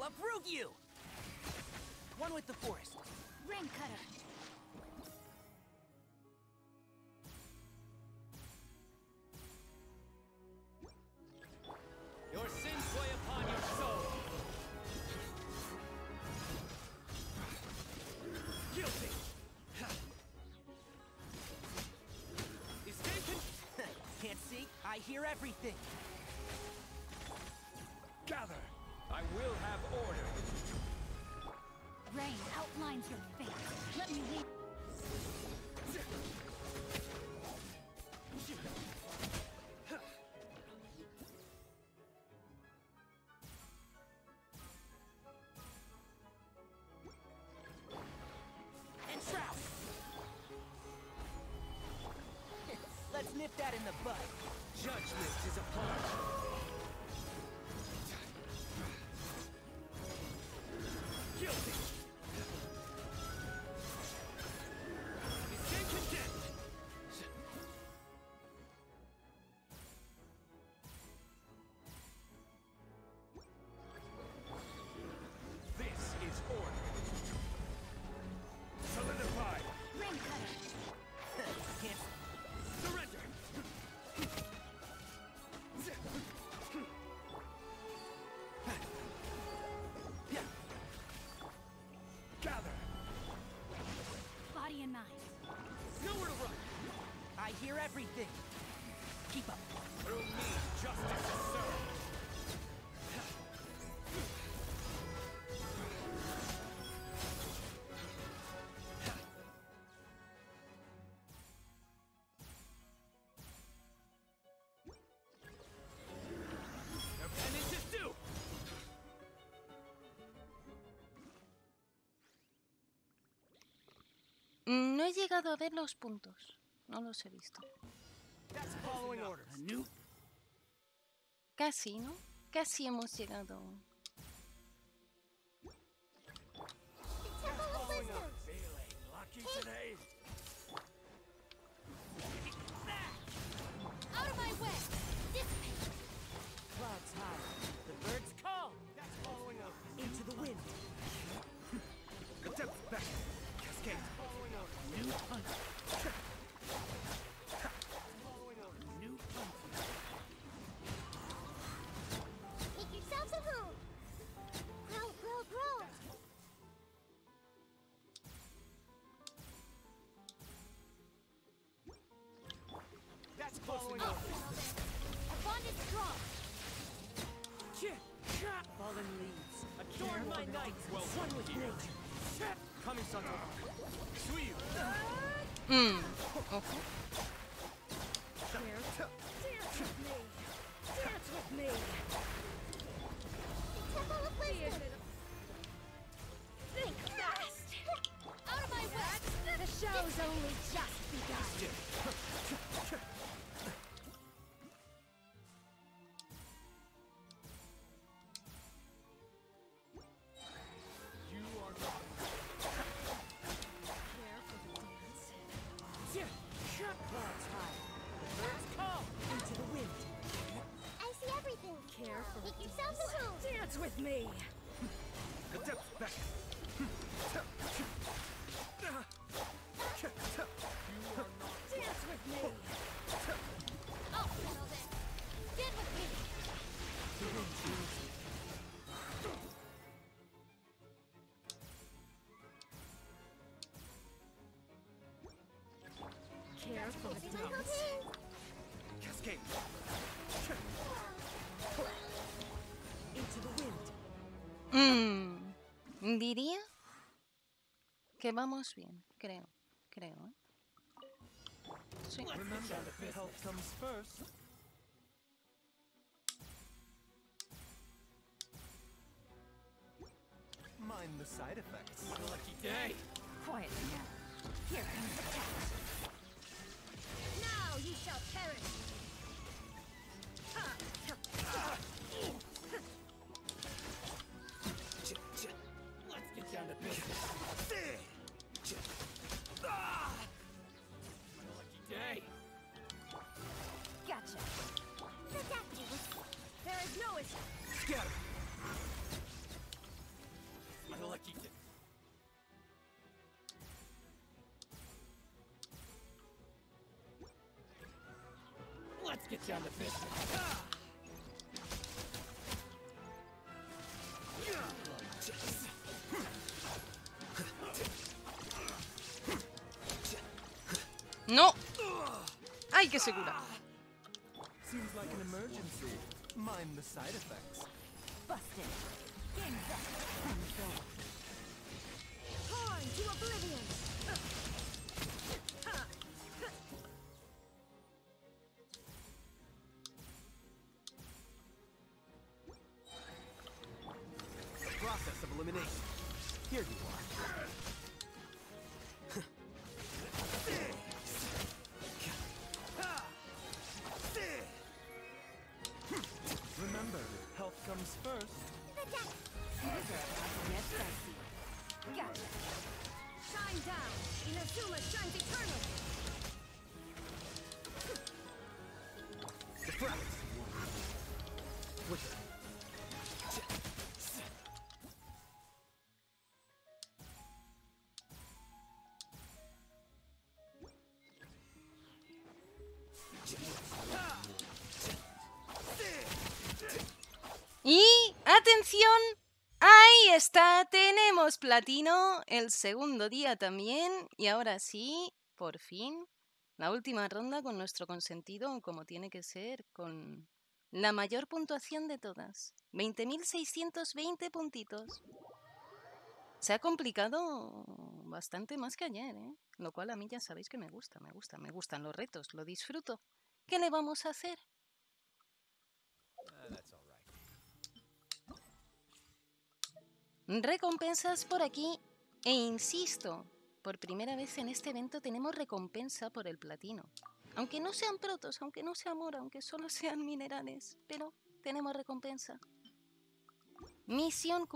I'll uproot you! One with the forest. Rain cutter. Your sins weigh upon your soul. Guilty. Escape can Can't see? I hear everything. Nip that in the bud. Judgment is upon you. Everything. Keep up. Through me, justice is served. No he llegado a ver los puntos. No los he visto. Casi, ¿no? Casi hemos llegado. That's following orders. A bond is strong. Fallen leaves. Adorn my night. Well, one with nature. Coming, Santo. Suyu. Mm, ojo. Dance with me. Dance with me. The Temple of Wisdom. Think fast. Out of my way. The show's only just begun. Clouds high. The birds call. Into the wind. I see everything. Care for Make yourselves a home. Dance with me. Back. Mm, diría que vamos bien, creo. Creo, ¿eh? Sí. Mind the side effects. Lucky day. Quietly now. Here comes the test. You shall perish. Get down to business. ¡No! ¡Ay, qué segura! Seems like an emergency. Mind the side effects. Busted. To oblivion. Process of elimination. Here you are. Remember, health comes first. Gotcha. Shine down. Inazuma shines eternal. Deflect. Switch. Y atención, ahí está, tenemos platino el segundo día también. Y ahora sí, por fin, la última ronda con nuestro consentido, como tiene que ser, con la mayor puntuación de todas. 20.620 puntitos. Se ha complicado bastante más que ayer, ¿eh? Lo cual a mí ya sabéis que me gusta, me gusta, me gustan los retos, lo disfruto. ¿Qué le vamos a hacer? Recompensas por aquí e insisto, por primera vez en este evento tenemos recompensa por el platino. Aunque no sean protos, aunque no sea mora, aunque solo sean minerales, pero tenemos recompensa. Misión